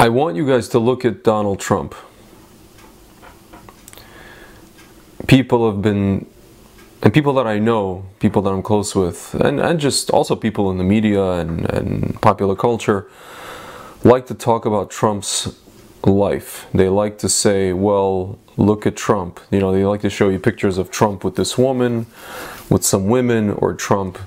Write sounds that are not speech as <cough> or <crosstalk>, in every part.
I want you guys to look at Donald Trump. People have been, and people that I know, people that I'm close with, and, and just also people in the media and, and popular culture, like to talk about Trump's life. They like to say, well, look at Trump. You know, they like to show you pictures of Trump with this woman, with some women, or Trump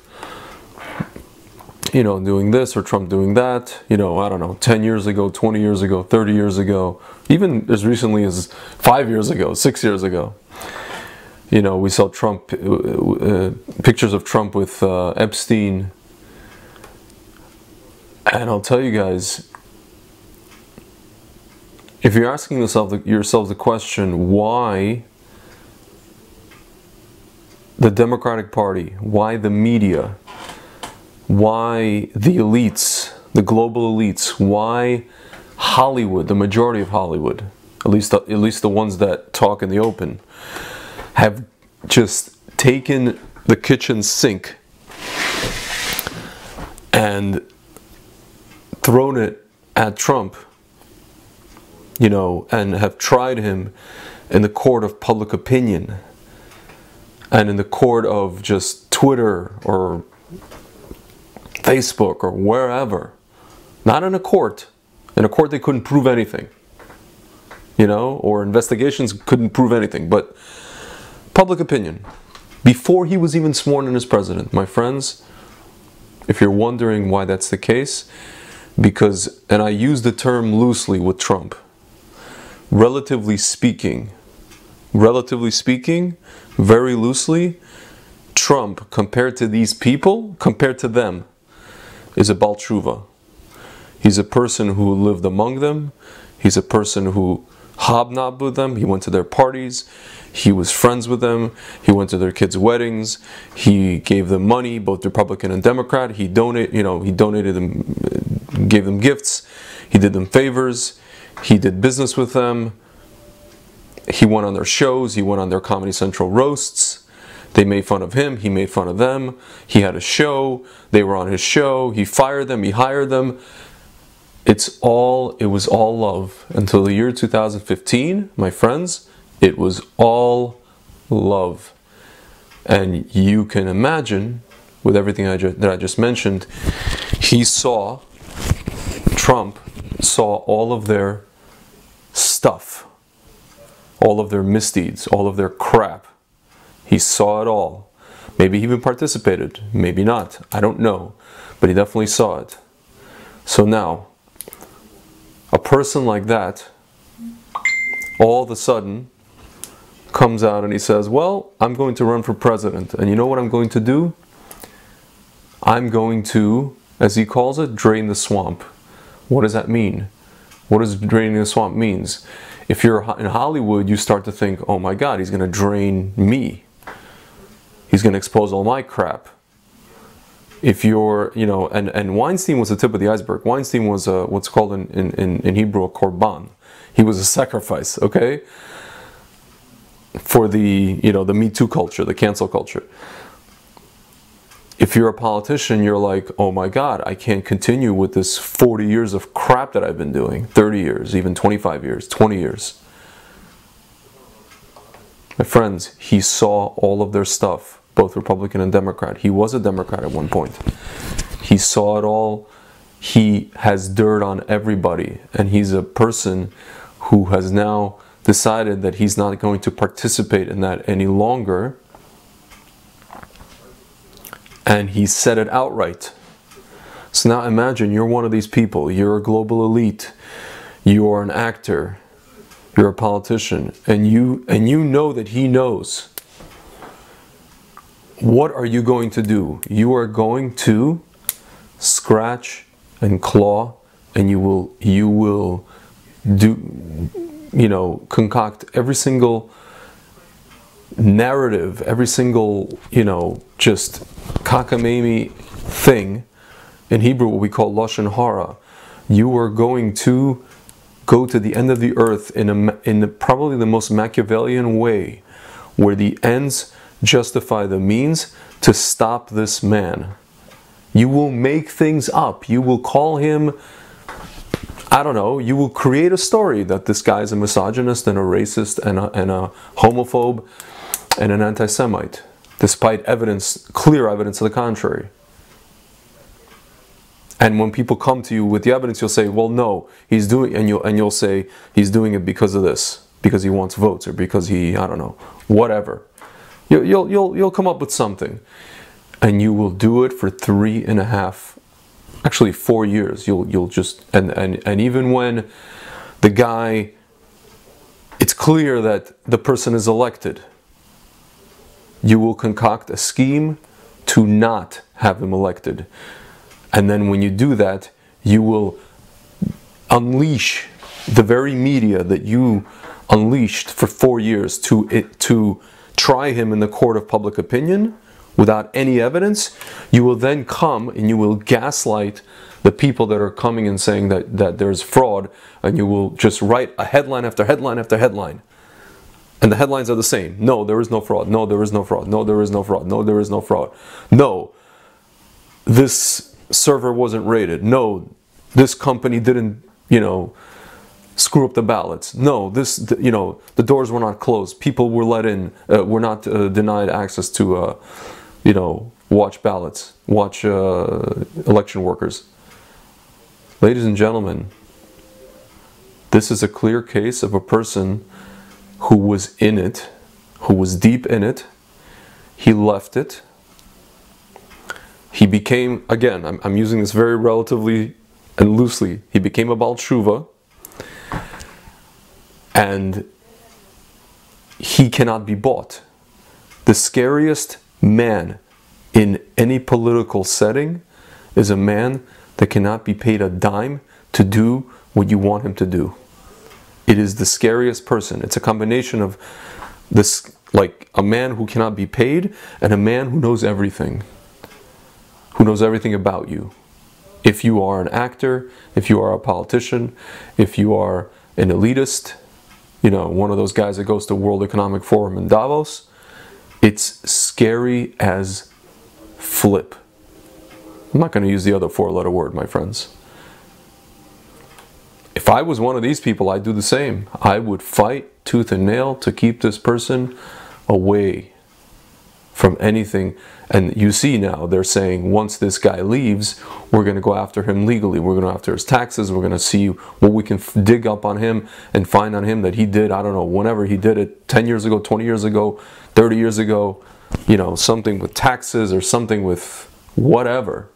you know, doing this or Trump doing that, you know, I don't know, 10 years ago, 20 years ago, 30 years ago, even as recently as five years ago, six years ago. You know, we saw Trump, uh, uh, pictures of Trump with uh, Epstein. And I'll tell you guys, if you're asking yourself the, yourself the question, why the Democratic Party, why the media, why the elites, the global elites, why Hollywood, the majority of Hollywood, at least the, at least the ones that talk in the open, have just taken the kitchen sink and thrown it at Trump, you know, and have tried him in the court of public opinion and in the court of just Twitter or Facebook or wherever. Not in a court. In a court, they couldn't prove anything. You know, or investigations couldn't prove anything. But public opinion. Before he was even sworn in as president, my friends, if you're wondering why that's the case, because, and I use the term loosely with Trump, relatively speaking, relatively speaking, very loosely, Trump, compared to these people, compared to them, is a Ba'al Tshuva. He's a person who lived among them. He's a person who hobnobbed with them. He went to their parties. He was friends with them. He went to their kids' weddings. He gave them money, both Republican and Democrat. He donated, you know, he donated them, gave them gifts. He did them favors. He did business with them. He went on their shows. He went on their Comedy Central roasts. They made fun of him, he made fun of them. He had a show, they were on his show, he fired them, he hired them. It's all, it was all love. Until the year 2015, my friends, it was all love. And you can imagine, with everything I that I just mentioned, he saw, Trump saw all of their stuff, all of their misdeeds, all of their crap he saw it all. Maybe he even participated, maybe not. I don't know. But he definitely saw it. So now, a person like that, all of a sudden, comes out and he says, Well, I'm going to run for president. And you know what I'm going to do? I'm going to, as he calls it, drain the swamp. What does that mean? What does draining the swamp means? If you're in Hollywood, you start to think, oh my God, he's going to drain me he's going to expose all my crap. If you're, you know, and, and Weinstein was the tip of the iceberg. Weinstein was a, what's called in, in, in Hebrew a korban. He was a sacrifice, okay? For the, you know, the Me Too culture, the cancel culture. If you're a politician, you're like, oh my God, I can't continue with this 40 years of crap that I've been doing, 30 years, even 25 years, 20 years. My friends, he saw all of their stuff both Republican and Democrat. He was a Democrat at one point. He saw it all. He has dirt on everybody, and he's a person who has now decided that he's not going to participate in that any longer. And he said it outright. So now imagine you're one of these people, you're a global elite, you are an actor, you're a politician, and you and you know that he knows what are you going to do? You are going to scratch and claw and you will you will do you know concoct every single narrative every single you know just cockamamie thing in Hebrew what we call lashon hara you are going to go to the end of the earth in a in the, probably the most Machiavellian way where the ends justify the means to stop this man. You will make things up. You will call him, I don't know, you will create a story that this guy is a misogynist and a racist and a, and a homophobe and an anti Semite, despite evidence, clear evidence to the contrary. And when people come to you with the evidence, you'll say, "Well, no, he's doing," and you'll and you'll say he's doing it because of this, because he wants votes, or because he, I don't know, whatever. You'll you'll you'll, you'll come up with something, and you will do it for three and a half, actually four years. You'll you'll just and and and even when the guy, it's clear that the person is elected. You will concoct a scheme to not have him elected and then when you do that, you will unleash the very media that you unleashed for four years to it, to try him in the court of public opinion without any evidence. You will then come and you will gaslight the people that are coming and saying that, that there's fraud, and you will just write a headline after headline after headline. And the headlines are the same. No, there is no fraud. No, there is no fraud. No, there is no fraud. No, there is no fraud. No, this server wasn't rated. No, this company didn't, you know, screw up the ballots. No, this, you know, the doors were not closed. People were let in, uh, were not uh, denied access to, uh, you know, watch ballots, watch uh, election workers. Ladies and gentlemen, this is a clear case of a person who was in it, who was deep in it. He left it he became, again, I'm, I'm using this very relatively and loosely, he became a Baal and he cannot be bought. The scariest man in any political setting is a man that cannot be paid a dime to do what you want him to do. It is the scariest person. It's a combination of this, like a man who cannot be paid and a man who knows everything who knows everything about you. If you are an actor, if you are a politician, if you are an elitist, you know, one of those guys that goes to World Economic Forum in Davos, it's scary as flip. I'm not going to use the other four letter word, my friends. If I was one of these people, I'd do the same. I would fight tooth and nail to keep this person away from anything. And you see now, they're saying once this guy leaves, we're going to go after him legally. We're going to after his taxes. We're going to see what we can dig up on him and find on him that he did, I don't know, whenever he did it 10 years ago, 20 years ago, 30 years ago, you know, something with taxes or something with whatever.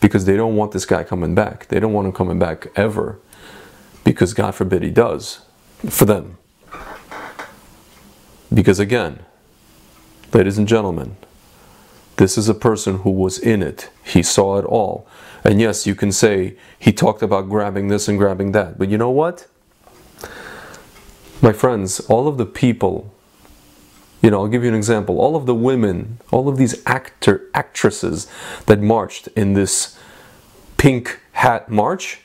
Because they don't want this guy coming back. They don't want him coming back ever. Because God forbid he does for them. Because again, Ladies and gentlemen, this is a person who was in it. He saw it all. And yes, you can say he talked about grabbing this and grabbing that. But you know what? My friends, all of the people, you know, I'll give you an example. All of the women, all of these actor actresses that marched in this pink hat march,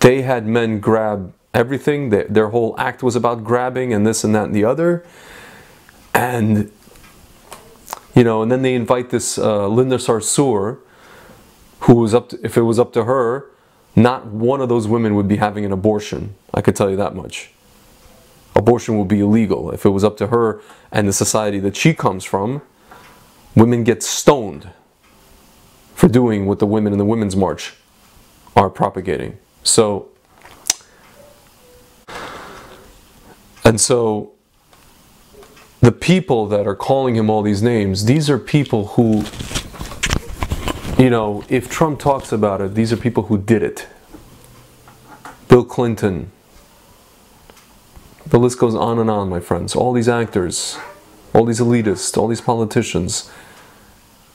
they had men grab everything. Their, their whole act was about grabbing and this and that and the other and you know, and then they invite this uh, Linda Sarsour, who was up. To, if it was up to her, not one of those women would be having an abortion. I could tell you that much. Abortion would be illegal if it was up to her and the society that she comes from. Women get stoned for doing what the women in the Women's March are propagating. So, and so the people that are calling him all these names, these are people who, you know, if Trump talks about it, these are people who did it. Bill Clinton. The list goes on and on, my friends. All these actors, all these elitists, all these politicians.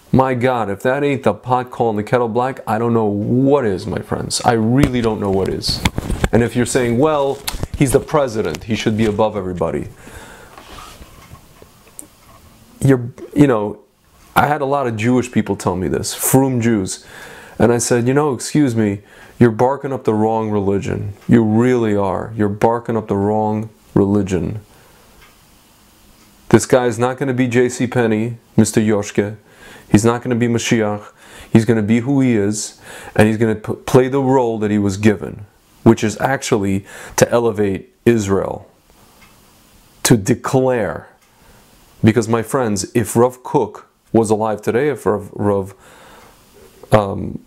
My God, if that ain't the pot calling the kettle black, I don't know what is, my friends. I really don't know what is. And if you're saying, well, he's the president, he should be above everybody you're, you know, I had a lot of Jewish people tell me this, frum Jews. And I said, you know, excuse me, you're barking up the wrong religion. You really are. You're barking up the wrong religion. This guy is not going to be J.C. Penney, Mr. Yoshke. He's not going to be Mashiach. He's going to be who he is, and he's going to play the role that he was given, which is actually to elevate Israel, to declare. Because, my friends, if Rav Kook was alive today, if Rav, Rav um,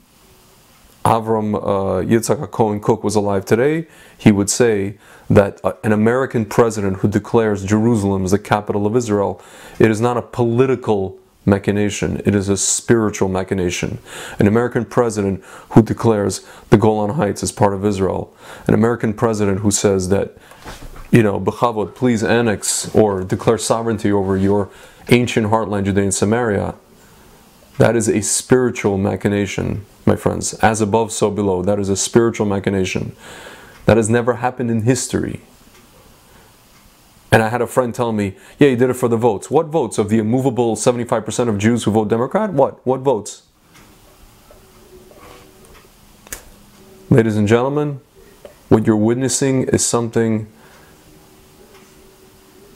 Avram uh, Yitzhak Cohen Kook was alive today, he would say that uh, an American president who declares Jerusalem as the capital of Israel, it is not a political machination, it is a spiritual machination. An American president who declares the Golan Heights as part of Israel, an American president who says that, you know, Bechavot, please annex or declare sovereignty over your ancient heartland, Judea and Samaria, that is a spiritual machination, my friends. As above, so below. That is a spiritual machination. That has never happened in history. And I had a friend tell me, yeah, he did it for the votes. What votes? Of the immovable 75% of Jews who vote Democrat? What? What votes? Ladies and gentlemen, what you're witnessing is something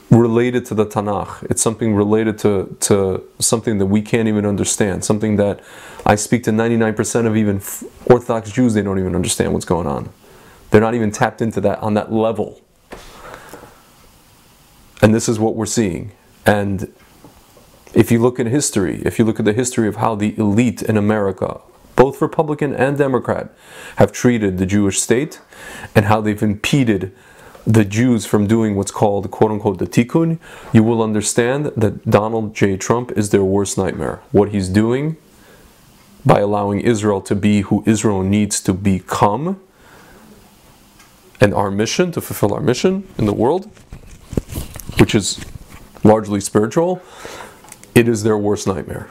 related to the Tanakh. It's something related to, to something that we can't even understand. Something that I speak to 99% of even Orthodox Jews, they don't even understand what's going on. They're not even tapped into that on that level. And this is what we're seeing. And if you look at history, if you look at the history of how the elite in America, both Republican and Democrat, have treated the Jewish state and how they've impeded the Jews from doing what's called quote unquote the tikkun, you will understand that Donald J. Trump is their worst nightmare. What he's doing by allowing Israel to be who Israel needs to become, and our mission to fulfill our mission in the world, which is largely spiritual, it is their worst nightmare.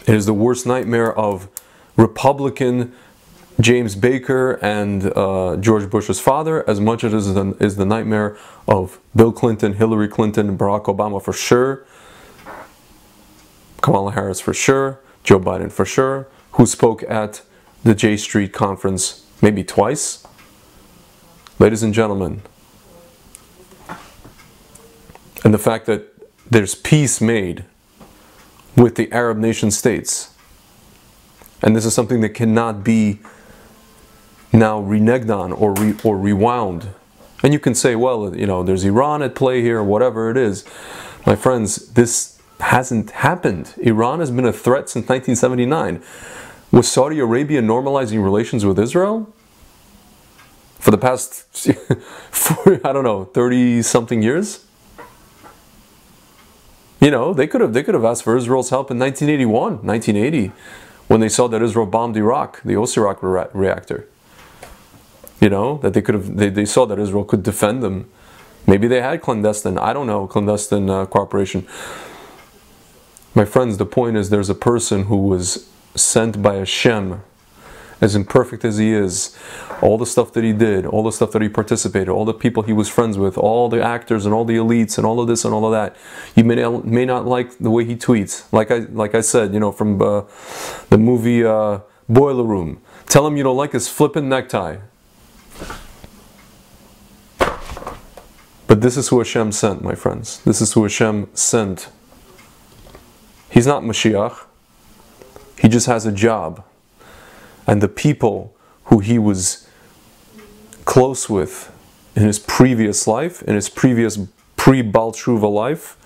It is the worst nightmare of Republican James Baker and uh, George Bush's father, as much as the, is the nightmare of Bill Clinton, Hillary Clinton, Barack Obama for sure, Kamala Harris for sure, Joe Biden for sure, who spoke at the J Street conference maybe twice. Ladies and gentlemen, and the fact that there's peace made with the Arab nation states, and this is something that cannot be now reneged on or, re, or rewound. And you can say, well, you know, there's Iran at play here, whatever it is. My friends, this hasn't happened. Iran has been a threat since 1979. Was Saudi Arabia normalizing relations with Israel? For the past, <laughs> for, I don't know, 30 something years? You know, they could have they could have asked for Israel's help in 1981, 1980, when they saw that Israel bombed Iraq, the Osirak reactor. You know, that they could have, they, they saw that Israel could defend them. Maybe they had clandestine, I don't know, clandestine uh, cooperation. My friends, the point is there's a person who was sent by Hashem, as imperfect as he is, all the stuff that he did, all the stuff that he participated, all the people he was friends with, all the actors and all the elites and all of this and all of that. You may not, may not like the way he tweets. Like I, like I said, you know, from uh, the movie uh, Boiler Room. Tell him you don't like his flippin' necktie. But this is who Hashem sent, my friends. This is who Hashem sent. He's not Mashiach. He just has a job. And the people who he was close with in his previous life, in his previous pre Ba'al Tshuva life,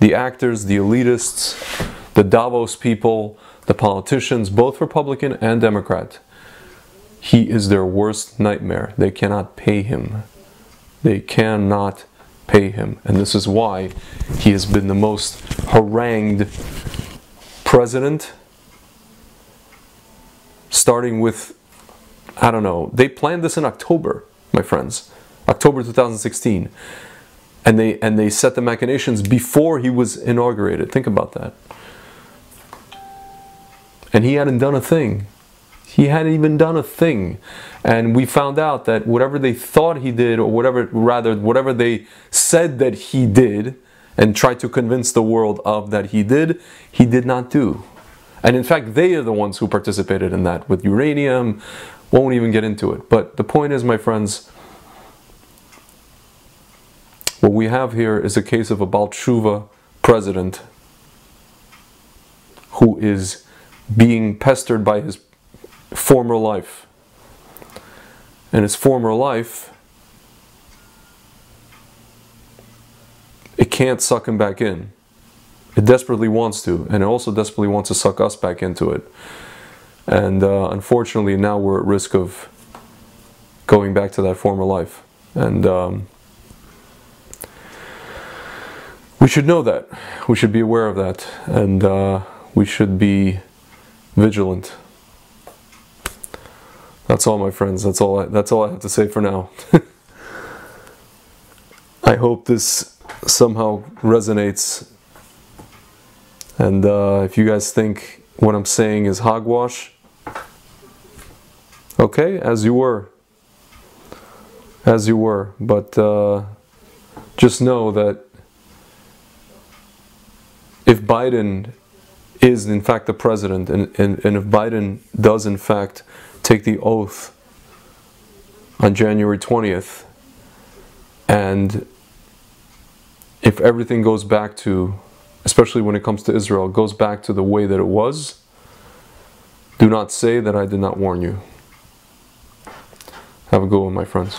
the actors, the elitists, the Davos people, the politicians, both Republican and Democrat, he is their worst nightmare. They cannot pay him. They cannot pay him. And this is why he has been the most harangued president, starting with, I don't know, they planned this in October, my friends, October 2016. And they, and they set the machinations before he was inaugurated. Think about that. And he hadn't done a thing. He hadn't even done a thing. And we found out that whatever they thought he did, or whatever, rather, whatever they said that he did, and tried to convince the world of that he did, he did not do. And in fact, they are the ones who participated in that with uranium. Won't even get into it. But the point is, my friends, what we have here is a case of a Baal Tshuva president who is being pestered by his former life. And his former life, it can't suck him back in. It desperately wants to, and it also desperately wants to suck us back into it. And uh, unfortunately, now we're at risk of going back to that former life. And um, we should know that. We should be aware of that. And uh, we should be vigilant. That's all, my friends. That's all. I, that's all I have to say for now. <laughs> I hope this somehow resonates. And uh, if you guys think what I'm saying is hogwash, okay, as you were. As you were. But uh, just know that if Biden is in fact the president, and, and, and if Biden does in fact take the oath on January 20th, and if everything goes back to, especially when it comes to Israel, goes back to the way that it was, do not say that I did not warn you. Have a good one, my friends.